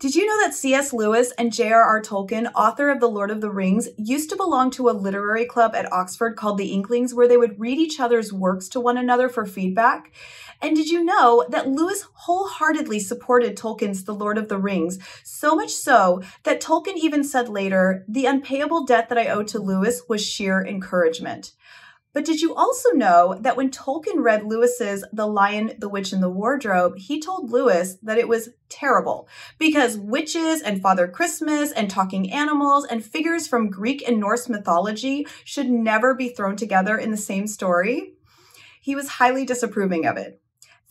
Did you know that C.S. Lewis and J.R.R. Tolkien, author of The Lord of the Rings, used to belong to a literary club at Oxford called the Inklings, where they would read each other's works to one another for feedback? And did you know that Lewis wholeheartedly supported Tolkien's The Lord of the Rings, so much so that Tolkien even said later, the unpayable debt that I owe to Lewis was sheer encouragement. But did you also know that when Tolkien read Lewis's The Lion, the Witch, and the Wardrobe, he told Lewis that it was terrible because witches and Father Christmas and talking animals and figures from Greek and Norse mythology should never be thrown together in the same story? He was highly disapproving of it.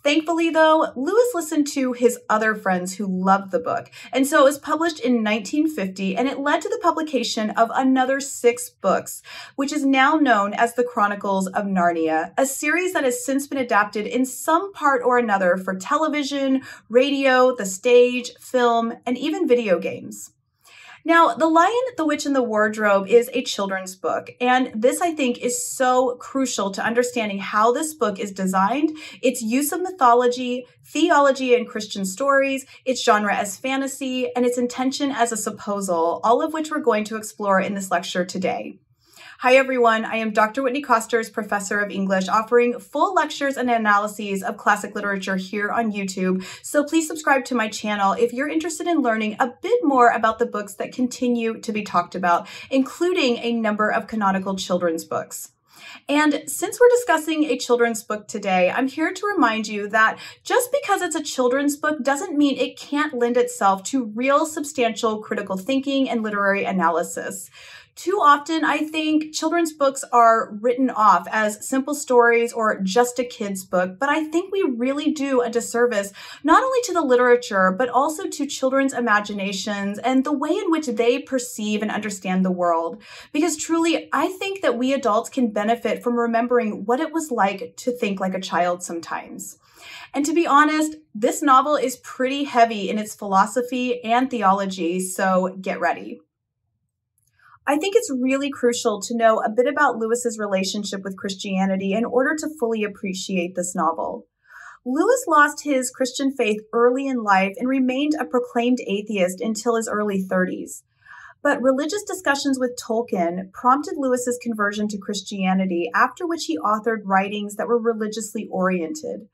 Thankfully, though, Lewis listened to his other friends who loved the book, and so it was published in 1950, and it led to the publication of another six books, which is now known as the Chronicles of Narnia, a series that has since been adapted in some part or another for television, radio, the stage, film, and even video games. Now, The Lion, the Witch, and the Wardrobe is a children's book, and this I think is so crucial to understanding how this book is designed, its use of mythology, theology, and Christian stories, its genre as fantasy, and its intention as a supposal, all of which we're going to explore in this lecture today. Hi, everyone. I am Dr. Whitney Kosters, professor of English, offering full lectures and analyses of classic literature here on YouTube. So please subscribe to my channel if you're interested in learning a bit more about the books that continue to be talked about, including a number of canonical children's books. And since we're discussing a children's book today, I'm here to remind you that just because it's a children's book doesn't mean it can't lend itself to real substantial critical thinking and literary analysis. Too often, I think children's books are written off as simple stories or just a kid's book, but I think we really do a disservice not only to the literature, but also to children's imaginations and the way in which they perceive and understand the world. Because truly, I think that we adults can benefit from remembering what it was like to think like a child sometimes. And to be honest, this novel is pretty heavy in its philosophy and theology, so get ready. I think it's really crucial to know a bit about Lewis's relationship with Christianity in order to fully appreciate this novel. Lewis lost his Christian faith early in life and remained a proclaimed atheist until his early 30s. But religious discussions with Tolkien prompted Lewis's conversion to Christianity, after which he authored writings that were religiously oriented.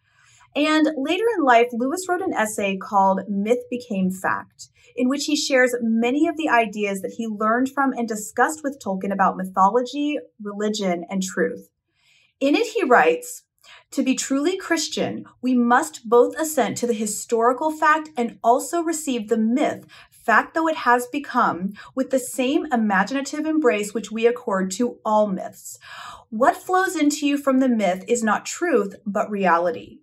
And later in life, Lewis wrote an essay called Myth Became Fact in which he shares many of the ideas that he learned from and discussed with Tolkien about mythology, religion, and truth. In it, he writes, to be truly Christian, we must both assent to the historical fact and also receive the myth, fact though it has become, with the same imaginative embrace which we accord to all myths. What flows into you from the myth is not truth, but reality.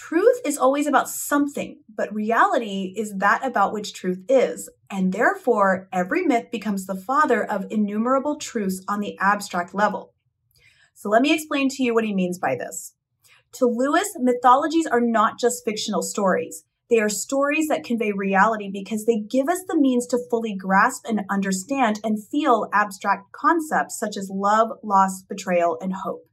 Truth is always about something, but reality is that about which truth is. And therefore, every myth becomes the father of innumerable truths on the abstract level. So let me explain to you what he means by this. To Lewis, mythologies are not just fictional stories. They are stories that convey reality because they give us the means to fully grasp and understand and feel abstract concepts such as love, loss, betrayal, and hope.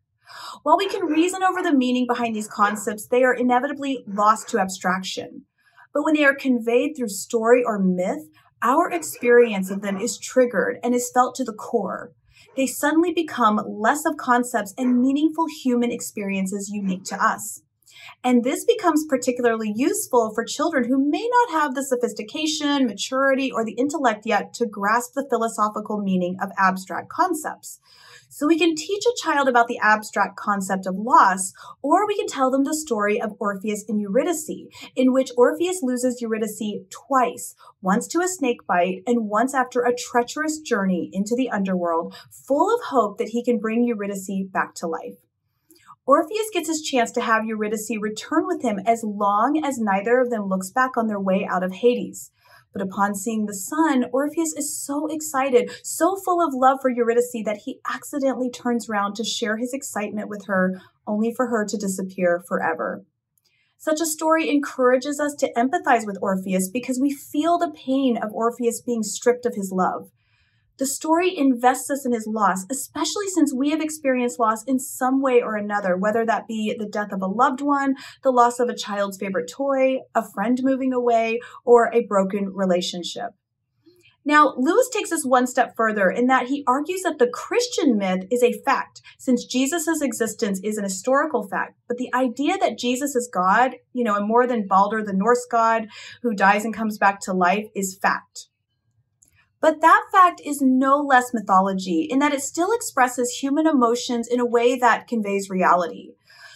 While we can reason over the meaning behind these concepts, they are inevitably lost to abstraction. But when they are conveyed through story or myth, our experience of them is triggered and is felt to the core. They suddenly become less of concepts and meaningful human experiences unique to us. And this becomes particularly useful for children who may not have the sophistication, maturity, or the intellect yet to grasp the philosophical meaning of abstract concepts. So we can teach a child about the abstract concept of loss, or we can tell them the story of Orpheus and Eurydice, in which Orpheus loses Eurydice twice, once to a snake bite and once after a treacherous journey into the underworld, full of hope that he can bring Eurydice back to life. Orpheus gets his chance to have Eurydice return with him as long as neither of them looks back on their way out of Hades. But upon seeing the sun, Orpheus is so excited, so full of love for Eurydice that he accidentally turns around to share his excitement with her, only for her to disappear forever. Such a story encourages us to empathize with Orpheus because we feel the pain of Orpheus being stripped of his love. The story invests us in his loss, especially since we have experienced loss in some way or another, whether that be the death of a loved one, the loss of a child's favorite toy, a friend moving away, or a broken relationship. Now, Lewis takes us one step further in that he argues that the Christian myth is a fact, since Jesus' existence is an historical fact. But the idea that Jesus is God, you know, and more than Balder, the Norse god who dies and comes back to life, is fact. But that fact is no less mythology in that it still expresses human emotions in a way that conveys reality.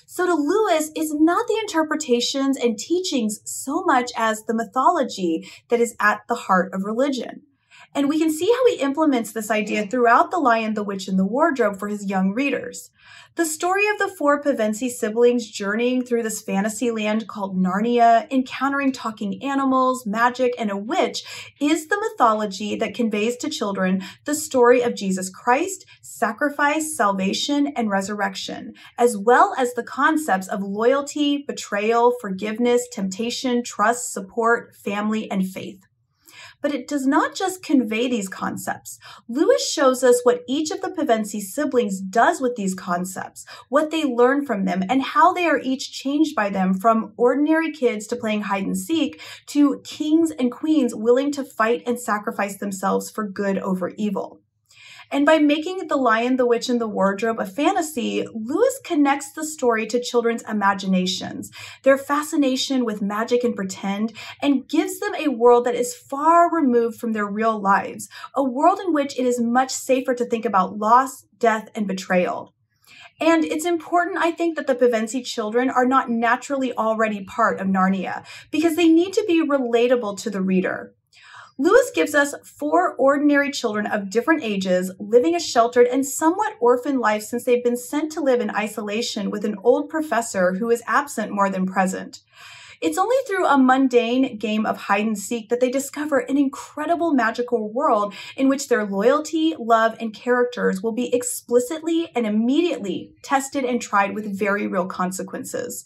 So to Lewis, it's not the interpretations and teachings so much as the mythology that is at the heart of religion. And we can see how he implements this idea throughout The Lion, the Witch, and the Wardrobe for his young readers. The story of the four Pevensie siblings journeying through this fantasy land called Narnia, encountering talking animals, magic, and a witch is the mythology that conveys to children the story of Jesus Christ, sacrifice, salvation, and resurrection, as well as the concepts of loyalty, betrayal, forgiveness, temptation, trust, support, family, and faith but it does not just convey these concepts. Lewis shows us what each of the Pevensie siblings does with these concepts, what they learn from them, and how they are each changed by them from ordinary kids to playing hide and seek to kings and queens willing to fight and sacrifice themselves for good over evil. And by making The Lion, the Witch, and the Wardrobe a fantasy, Lewis connects the story to children's imaginations, their fascination with magic and pretend, and gives them a world that is far removed from their real lives, a world in which it is much safer to think about loss, death, and betrayal. And it's important, I think, that the Pevensie children are not naturally already part of Narnia because they need to be relatable to the reader. Lewis gives us four ordinary children of different ages living a sheltered and somewhat orphan life since they've been sent to live in isolation with an old professor who is absent more than present. It's only through a mundane game of hide and seek that they discover an incredible magical world in which their loyalty, love, and characters will be explicitly and immediately tested and tried with very real consequences.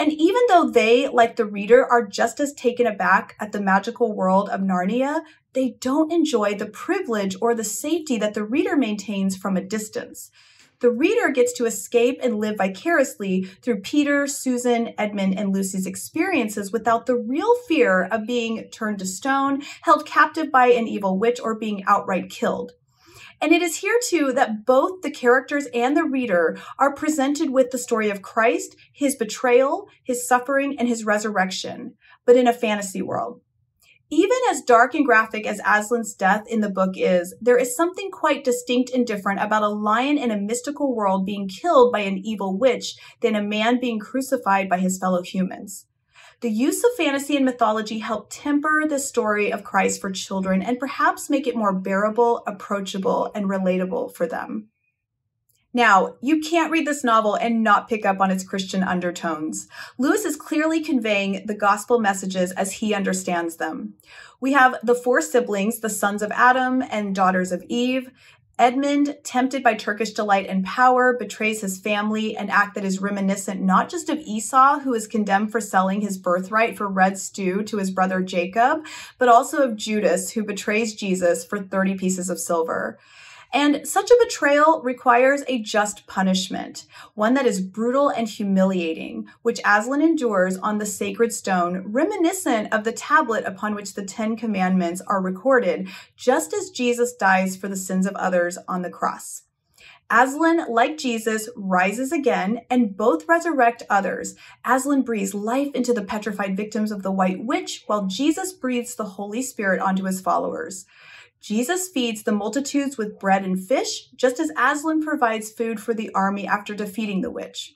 And even though they, like the reader, are just as taken aback at the magical world of Narnia, they don't enjoy the privilege or the safety that the reader maintains from a distance the reader gets to escape and live vicariously through Peter, Susan, Edmund, and Lucy's experiences without the real fear of being turned to stone, held captive by an evil witch, or being outright killed. And it is here too that both the characters and the reader are presented with the story of Christ, his betrayal, his suffering, and his resurrection, but in a fantasy world. Even as dark and graphic as Aslan's death in the book is, there is something quite distinct and different about a lion in a mystical world being killed by an evil witch than a man being crucified by his fellow humans. The use of fantasy and mythology help temper the story of Christ for children and perhaps make it more bearable, approachable, and relatable for them. Now, you can't read this novel and not pick up on its Christian undertones. Lewis is clearly conveying the gospel messages as he understands them. We have the four siblings, the sons of Adam and daughters of Eve. Edmund, tempted by Turkish delight and power, betrays his family, an act that is reminiscent not just of Esau, who is condemned for selling his birthright for red stew to his brother Jacob, but also of Judas, who betrays Jesus for 30 pieces of silver. And such a betrayal requires a just punishment, one that is brutal and humiliating, which Aslan endures on the sacred stone, reminiscent of the tablet upon which the Ten Commandments are recorded, just as Jesus dies for the sins of others on the cross. Aslan, like Jesus, rises again, and both resurrect others. Aslan breathes life into the petrified victims of the White Witch, while Jesus breathes the Holy Spirit onto his followers. Jesus feeds the multitudes with bread and fish, just as Aslan provides food for the army after defeating the witch.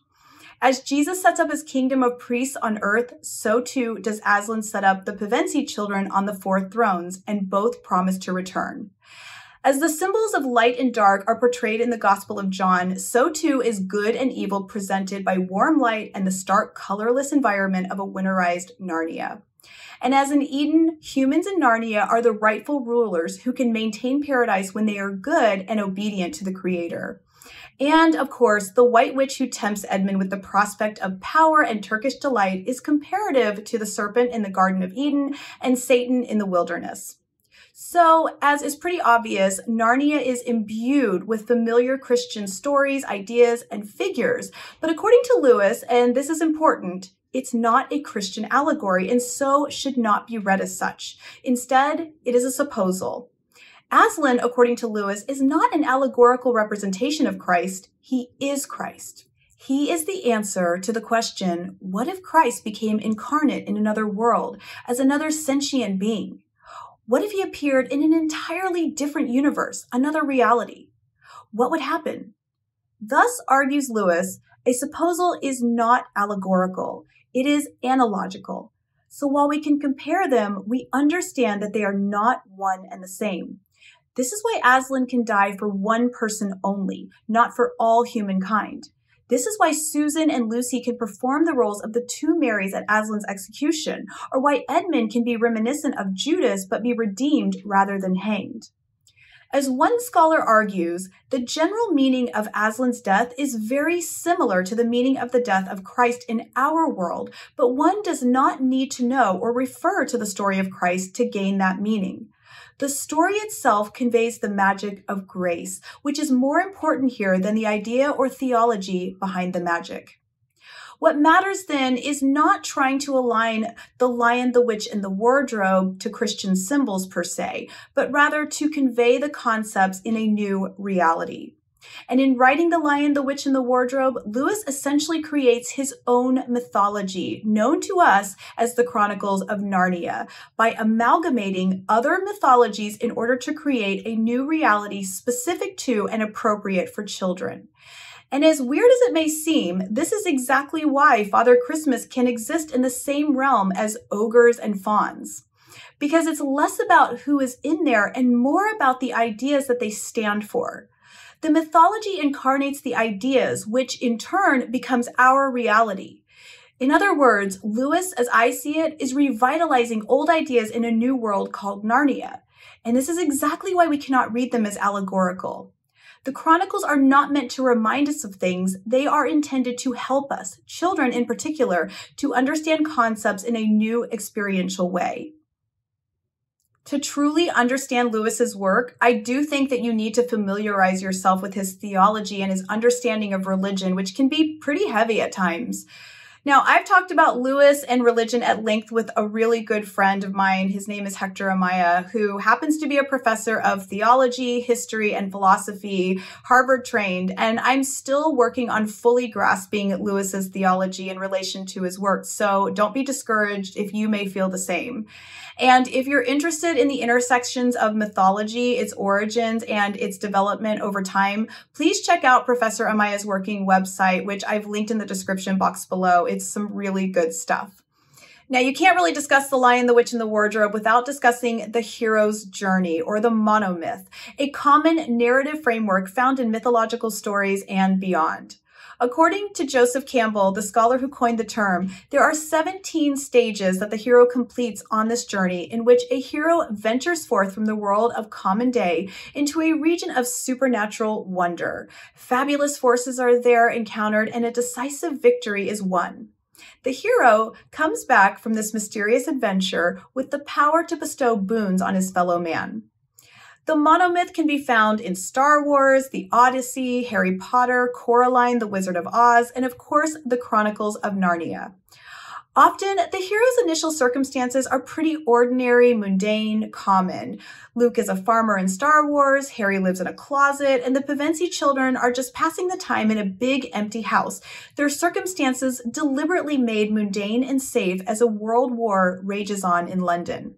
As Jesus sets up his kingdom of priests on earth, so too does Aslan set up the Pevensie children on the four thrones, and both promise to return. As the symbols of light and dark are portrayed in the Gospel of John, so too is good and evil presented by warm light and the stark, colorless environment of a winterized Narnia. And as in Eden, humans in Narnia are the rightful rulers who can maintain paradise when they are good and obedient to the Creator. And of course, the white witch who tempts Edmund with the prospect of power and Turkish delight is comparative to the serpent in the Garden of Eden and Satan in the wilderness. So, as is pretty obvious, Narnia is imbued with familiar Christian stories, ideas, and figures. But according to Lewis, and this is important, it's not a Christian allegory and so should not be read as such. Instead, it is a supposal. Aslan, according to Lewis, is not an allegorical representation of Christ. He is Christ. He is the answer to the question, what if Christ became incarnate in another world as another sentient being? What if he appeared in an entirely different universe, another reality? What would happen? Thus, argues Lewis, a supposal is not allegorical, it is analogical. So while we can compare them, we understand that they are not one and the same. This is why Aslan can die for one person only, not for all humankind. This is why Susan and Lucy can perform the roles of the two Marys at Aslan's execution, or why Edmund can be reminiscent of Judas but be redeemed rather than hanged. As one scholar argues, the general meaning of Aslan's death is very similar to the meaning of the death of Christ in our world, but one does not need to know or refer to the story of Christ to gain that meaning. The story itself conveys the magic of grace, which is more important here than the idea or theology behind the magic. What matters then is not trying to align the lion, the witch, and the wardrobe to Christian symbols per se, but rather to convey the concepts in a new reality. And in writing The Lion, the Witch, and the Wardrobe, Lewis essentially creates his own mythology, known to us as the Chronicles of Narnia, by amalgamating other mythologies in order to create a new reality specific to and appropriate for children. And as weird as it may seem, this is exactly why Father Christmas can exist in the same realm as ogres and fauns. Because it's less about who is in there and more about the ideas that they stand for. The mythology incarnates the ideas, which in turn becomes our reality. In other words, Lewis, as I see it, is revitalizing old ideas in a new world called Narnia. And this is exactly why we cannot read them as allegorical. The Chronicles are not meant to remind us of things, they are intended to help us, children in particular, to understand concepts in a new experiential way to truly understand Lewis's work, I do think that you need to familiarize yourself with his theology and his understanding of religion, which can be pretty heavy at times. Now, I've talked about Lewis and religion at length with a really good friend of mine. His name is Hector Amaya, who happens to be a professor of theology, history, and philosophy, Harvard trained. And I'm still working on fully grasping Lewis's theology in relation to his work. So don't be discouraged if you may feel the same. And if you're interested in the intersections of mythology, its origins, and its development over time, please check out Professor Amaya's working website, which I've linked in the description box below. It's some really good stuff. Now, you can't really discuss The Lion, the Witch, and the Wardrobe without discussing the hero's journey or the monomyth, a common narrative framework found in mythological stories and beyond. According to Joseph Campbell, the scholar who coined the term, there are 17 stages that the hero completes on this journey in which a hero ventures forth from the world of common day into a region of supernatural wonder. Fabulous forces are there encountered and a decisive victory is won. The hero comes back from this mysterious adventure with the power to bestow boons on his fellow man. The monomyth can be found in Star Wars, The Odyssey, Harry Potter, Coraline, The Wizard of Oz, and of course, the Chronicles of Narnia. Often, the hero's initial circumstances are pretty ordinary, mundane, common. Luke is a farmer in Star Wars, Harry lives in a closet, and the Pevensie children are just passing the time in a big empty house. Their circumstances deliberately made mundane and safe as a world war rages on in London.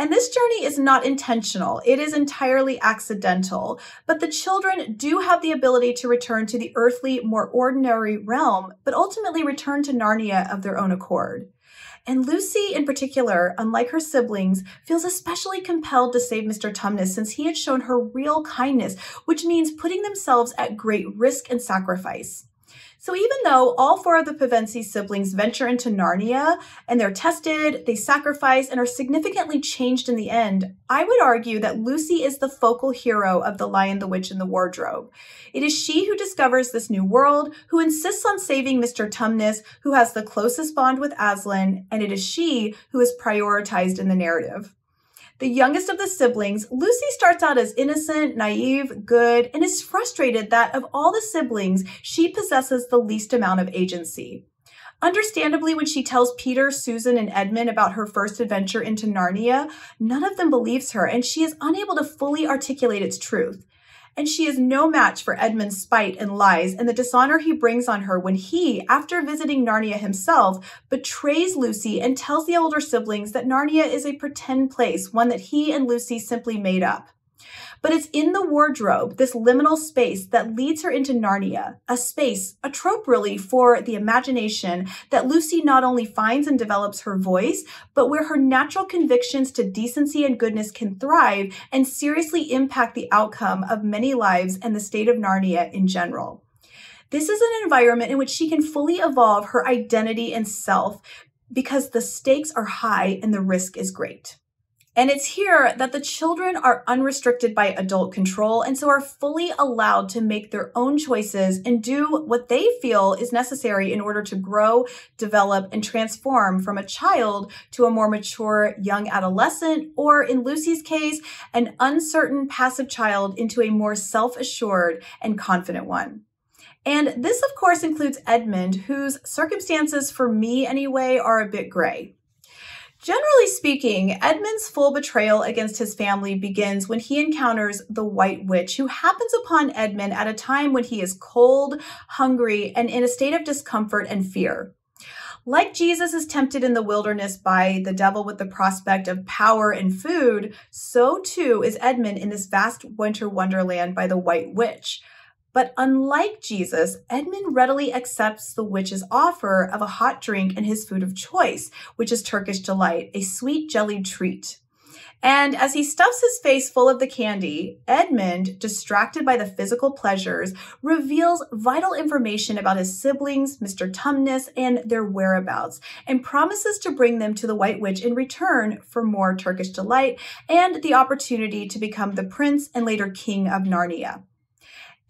And this journey is not intentional, it is entirely accidental. But the children do have the ability to return to the earthly, more ordinary realm, but ultimately return to Narnia of their own accord. And Lucy, in particular, unlike her siblings, feels especially compelled to save Mr. Tumnus since he had shown her real kindness, which means putting themselves at great risk and sacrifice. So even though all four of the Pevensie siblings venture into Narnia and they're tested, they sacrifice, and are significantly changed in the end, I would argue that Lucy is the focal hero of The Lion, the Witch, and the Wardrobe. It is she who discovers this new world, who insists on saving Mr. Tumnus, who has the closest bond with Aslan, and it is she who is prioritized in the narrative. The youngest of the siblings, Lucy starts out as innocent, naive, good, and is frustrated that of all the siblings, she possesses the least amount of agency. Understandably, when she tells Peter, Susan, and Edmund about her first adventure into Narnia, none of them believes her, and she is unable to fully articulate its truth. And she is no match for Edmund's spite and lies and the dishonor he brings on her when he, after visiting Narnia himself, betrays Lucy and tells the older siblings that Narnia is a pretend place, one that he and Lucy simply made up. But it's in the wardrobe, this liminal space that leads her into Narnia, a space, a trope really, for the imagination that Lucy not only finds and develops her voice, but where her natural convictions to decency and goodness can thrive and seriously impact the outcome of many lives and the state of Narnia in general. This is an environment in which she can fully evolve her identity and self because the stakes are high and the risk is great. And it's here that the children are unrestricted by adult control and so are fully allowed to make their own choices and do what they feel is necessary in order to grow, develop, and transform from a child to a more mature young adolescent, or in Lucy's case, an uncertain passive child into a more self assured and confident one. And this, of course, includes Edmund, whose circumstances, for me anyway, are a bit gray. Generally speaking, Edmund's full betrayal against his family begins when he encounters the White Witch, who happens upon Edmund at a time when he is cold, hungry, and in a state of discomfort and fear. Like Jesus is tempted in the wilderness by the devil with the prospect of power and food, so too is Edmund in this vast winter wonderland by the White Witch. But unlike Jesus, Edmund readily accepts the witch's offer of a hot drink and his food of choice, which is Turkish delight, a sweet jellied treat. And as he stuffs his face full of the candy, Edmund, distracted by the physical pleasures, reveals vital information about his siblings, Mr. Tumnus, and their whereabouts, and promises to bring them to the White Witch in return for more Turkish delight and the opportunity to become the prince and later king of Narnia.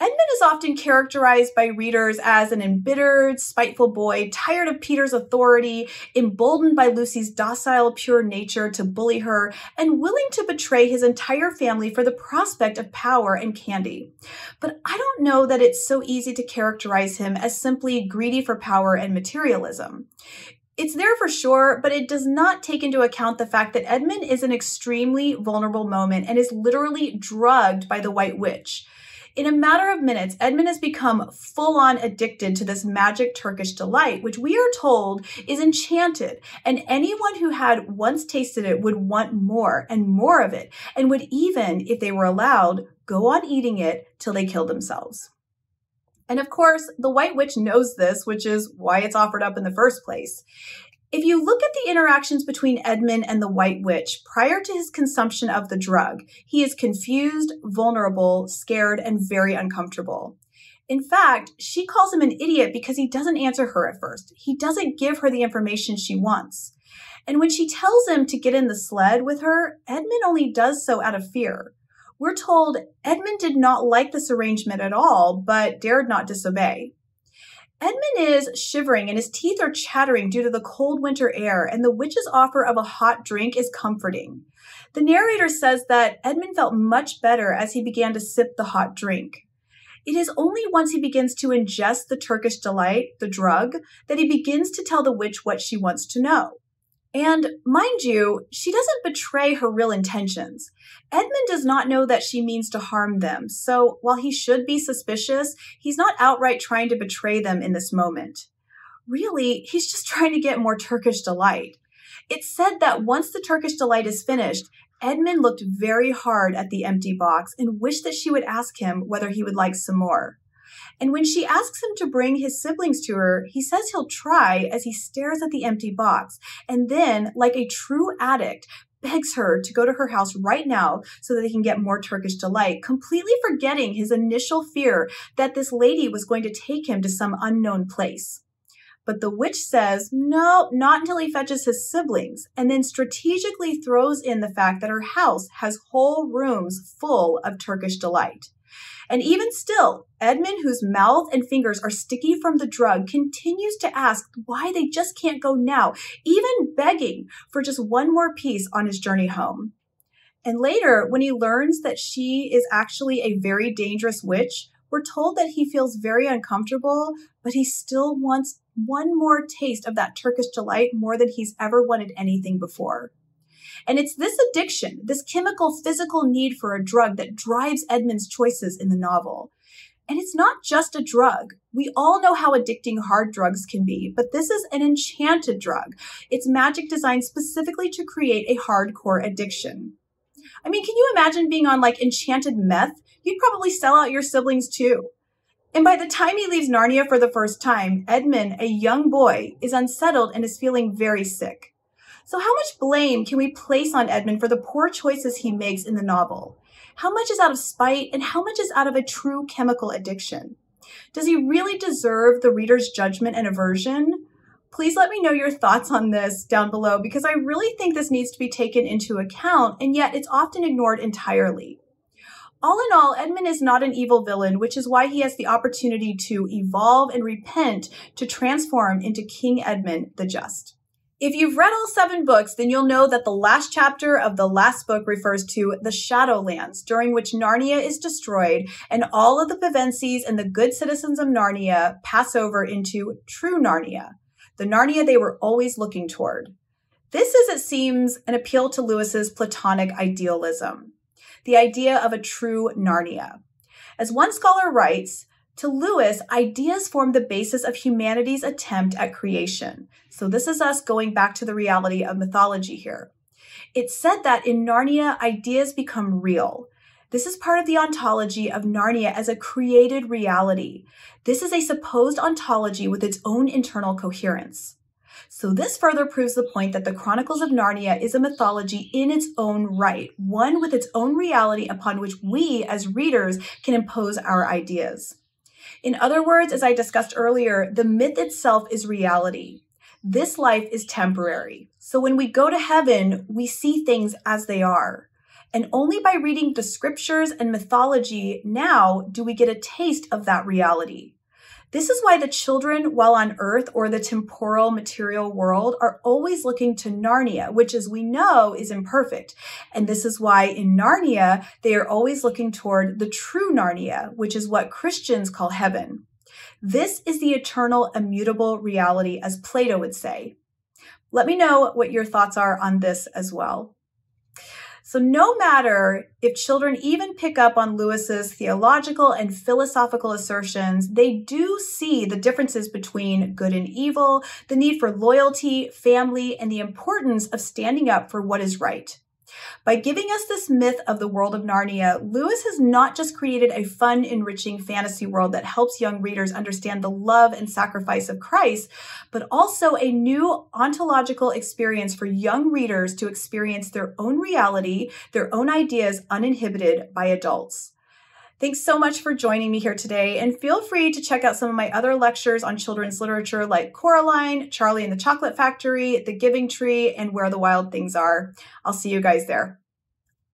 Edmund is often characterized by readers as an embittered, spiteful boy, tired of Peter's authority, emboldened by Lucy's docile, pure nature to bully her, and willing to betray his entire family for the prospect of power and candy. But I don't know that it's so easy to characterize him as simply greedy for power and materialism. It's there for sure, but it does not take into account the fact that Edmund is an extremely vulnerable moment and is literally drugged by the White Witch. In a matter of minutes, Edmund has become full on addicted to this magic Turkish delight, which we are told is enchanted. And anyone who had once tasted it would want more and more of it, and would even, if they were allowed, go on eating it till they killed themselves. And of course, the White Witch knows this, which is why it's offered up in the first place. If you look at the interactions between Edmund and the White Witch prior to his consumption of the drug, he is confused, vulnerable, scared, and very uncomfortable. In fact, she calls him an idiot because he doesn't answer her at first. He doesn't give her the information she wants. And when she tells him to get in the sled with her, Edmund only does so out of fear. We're told Edmund did not like this arrangement at all, but dared not disobey. Edmund is shivering and his teeth are chattering due to the cold winter air, and the witch's offer of a hot drink is comforting. The narrator says that Edmund felt much better as he began to sip the hot drink. It is only once he begins to ingest the Turkish delight, the drug, that he begins to tell the witch what she wants to know. And mind you, she doesn't betray her real intentions. Edmund does not know that she means to harm them, so while he should be suspicious, he's not outright trying to betray them in this moment. Really, he's just trying to get more Turkish delight. It's said that once the Turkish delight is finished, Edmund looked very hard at the empty box and wished that she would ask him whether he would like some more. And when she asks him to bring his siblings to her, he says he'll try as he stares at the empty box. And then, like a true addict, begs her to go to her house right now so that they can get more Turkish delight, completely forgetting his initial fear that this lady was going to take him to some unknown place. But the witch says, no, not until he fetches his siblings, and then strategically throws in the fact that her house has whole rooms full of Turkish delight. And even still, Edmund, whose mouth and fingers are sticky from the drug, continues to ask why they just can't go now, even begging for just one more piece on his journey home. And later, when he learns that she is actually a very dangerous witch, we're told that he feels very uncomfortable, but he still wants one more taste of that Turkish delight more than he's ever wanted anything before. And it's this addiction, this chemical physical need for a drug that drives Edmund's choices in the novel. And it's not just a drug. We all know how addicting hard drugs can be, but this is an enchanted drug. It's magic designed specifically to create a hardcore addiction. I mean, can you imagine being on like enchanted meth? You'd probably sell out your siblings too. And by the time he leaves Narnia for the first time, Edmund, a young boy, is unsettled and is feeling very sick. So how much blame can we place on Edmund for the poor choices he makes in the novel? How much is out of spite and how much is out of a true chemical addiction? Does he really deserve the reader's judgment and aversion? Please let me know your thoughts on this down below because I really think this needs to be taken into account and yet it's often ignored entirely. All in all, Edmund is not an evil villain, which is why he has the opportunity to evolve and repent to transform into King Edmund the Just. If you've read all seven books, then you'll know that the last chapter of the last book refers to the Shadowlands, during which Narnia is destroyed and all of the Pevensies and the good citizens of Narnia pass over into true Narnia, the Narnia they were always looking toward. This is, it seems, an appeal to Lewis's Platonic idealism the idea of a true Narnia. As one scholar writes, to Lewis, ideas form the basis of humanity's attempt at creation. So this is us going back to the reality of mythology here. It's said that in Narnia, ideas become real. This is part of the ontology of Narnia as a created reality. This is a supposed ontology with its own internal coherence. So this further proves the point that the Chronicles of Narnia is a mythology in its own right, one with its own reality upon which we as readers can impose our ideas. In other words, as I discussed earlier, the myth itself is reality. This life is temporary. So when we go to heaven, we see things as they are. And only by reading the scriptures and mythology now do we get a taste of that reality. This is why the children, while on Earth or the temporal material world, are always looking to Narnia, which, as we know, is imperfect. And this is why in Narnia, they are always looking toward the true Narnia, which is what Christians call heaven. This is the eternal, immutable reality, as Plato would say. Let me know what your thoughts are on this as well. So no matter if children even pick up on Lewis's theological and philosophical assertions, they do see the differences between good and evil, the need for loyalty, family, and the importance of standing up for what is right. By giving us this myth of the world of Narnia, Lewis has not just created a fun, enriching fantasy world that helps young readers understand the love and sacrifice of Christ, but also a new ontological experience for young readers to experience their own reality, their own ideas uninhibited by adults. Thanks so much for joining me here today, and feel free to check out some of my other lectures on children's literature like Coraline, Charlie and the Chocolate Factory, The Giving Tree, and Where the Wild Things Are. I'll see you guys there.